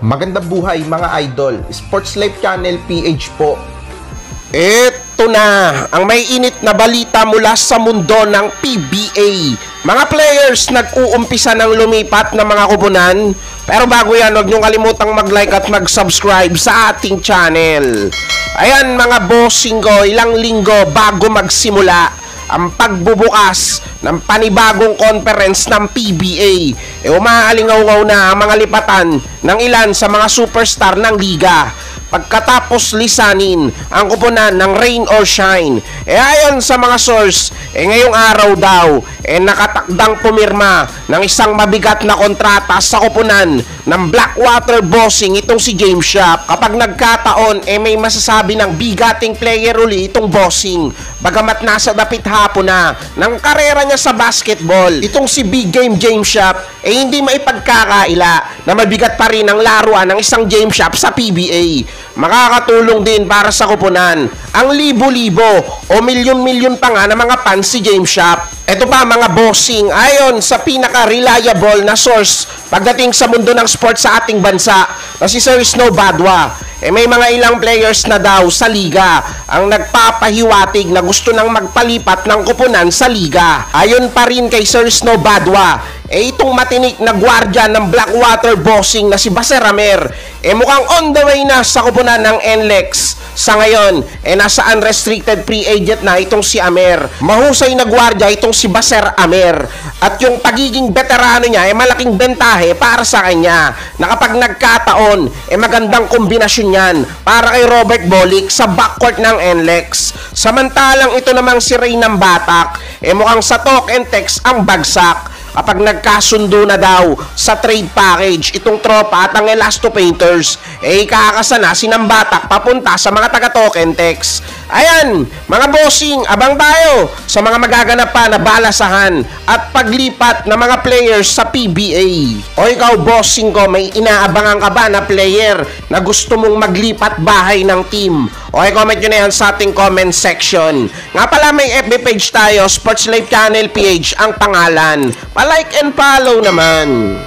Magandang buhay mga idol. Sports Life Channel PH po. Ito na ang may init na balita mula sa mundo ng PBA. Mga players nag-uumpisa ng lumipat ng mga kubunan. Pero bago yan, huwag niyong kalimutang mag-like at mag-subscribe sa ating channel. Ayan mga bossing ko, ilang linggo bago magsimula ang pagbubukas ng panibagong conference ng PBA. E umaalingaw na ang mga lipatan ng ilan sa mga superstar ng liga pagkatapos lisanin ang kupunan ng rain or shine. E ayon sa mga source, e ngayong araw daw, e nakatakdang pumirma ng isang mabigat na kontrata sa kupunan ng Blackwater Bossing itong si James Shop. Kapag nagkataon, e may masasabi ng bigating player uli itong Bossing. Bagamat nasa dapit hapon na ng karera niya sa basketball, itong si Big Game James Shop, e hindi maipagkakaila na mabigat pa rin ang laruan ng isang James Shop sa PBA makakatulong din para sa kupunan ang libo-libo o milyon-milyon pa nga ng mga fans si James Shop. Ito pa mga bossing, ayon sa pinaka-reliable na source pagdating sa mundo ng sports sa ating bansa na si Sir Snow Badwa. Eh may mga ilang players na daw sa liga ang nagpapahiwatig na gusto nang magpalipat ng kupunan sa liga. Ayon pa rin kay Sir Snow Badwa, eh itong matinik na gwardya ng Blackwater Bossing na si Baser Ramer, eh mukhang on the way na sa kupunan ng NLEX. Sa ngayon, eh nasa unrestricted free agent na itong si Amer. Mahusay na gwardya itong si Baser Amer. At yung pagiging veterano niya eh, malaking bentahe para sa kanya. Na kapag nagkataon, eh magandang kombinasyon yan para kay Robert Bolick sa backcourt ng NLEX. Samantalang ito namang si Ray ng Batak, eh mukhang sa talk and text ang bagsak kapag nagkasundo na daw sa trade package itong tropa at ang Elasto Painters eh kakasana sinambatak papunta sa mga taga token text ayan mga bossing abang tayo sa mga magaganap pa na balasahan at paglipat ng mga players sa PBA o ikaw bossing ko may inaabangan ka ba na player na gusto mong maglipat bahay ng team o comment nyo na yan sa ating comment section. Nga pala may FB page tayo, Sports Life Channel PH ang pangalan. Pa-like and follow naman.